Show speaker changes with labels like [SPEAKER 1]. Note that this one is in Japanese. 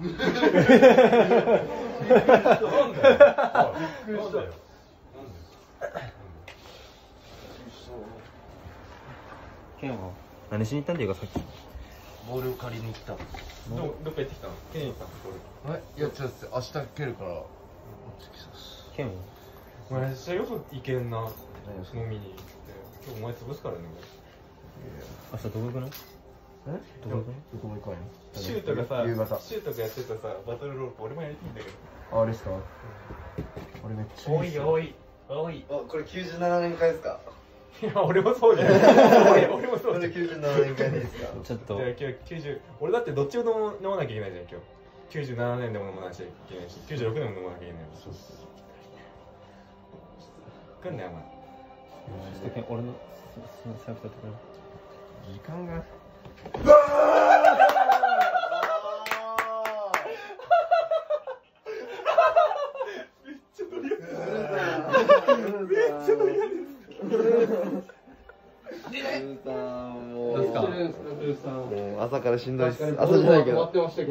[SPEAKER 1] したよ
[SPEAKER 2] ケンは何しに行ったんだよさっき
[SPEAKER 3] ボールを借りに行った
[SPEAKER 1] どどっか行ってき。たのケン行ったの
[SPEAKER 3] えいやちょっと明日蹴るから
[SPEAKER 2] ケンは。
[SPEAKER 1] お前めっちゃよく行けんな。飲みに行って今日お前潰すからね。
[SPEAKER 2] 明日どこ行くの？
[SPEAKER 3] え？
[SPEAKER 2] どこ
[SPEAKER 3] どこも行かんよ
[SPEAKER 1] シュートがさ
[SPEAKER 3] 夕方。
[SPEAKER 1] シュートがやってたさバトルロープ俺もやりたいんだけど。
[SPEAKER 3] ああれっすか？俺めっちゃ
[SPEAKER 1] 多い
[SPEAKER 3] っすよ。
[SPEAKER 1] 多い多い
[SPEAKER 4] あこれ97年会ですか？
[SPEAKER 1] いや俺もそうじゃん。俺俺もそうじゃん。
[SPEAKER 4] これ97年会でいいですか？
[SPEAKER 2] ちょっと。
[SPEAKER 1] じゃあ今日90俺だってどっちを飲ま飲まなきゃいけないじゃん今日。97年でも飲まなきゃいけないし96年も飲まなきゃいけない
[SPEAKER 3] そう
[SPEAKER 1] 来んなよお前。
[SPEAKER 2] ちょっとケン俺のその財布取ってくれ
[SPEAKER 3] 時間が
[SPEAKER 4] も。
[SPEAKER 3] どうっすか？
[SPEAKER 4] もう朝からしんどいっす。朝じゃないけど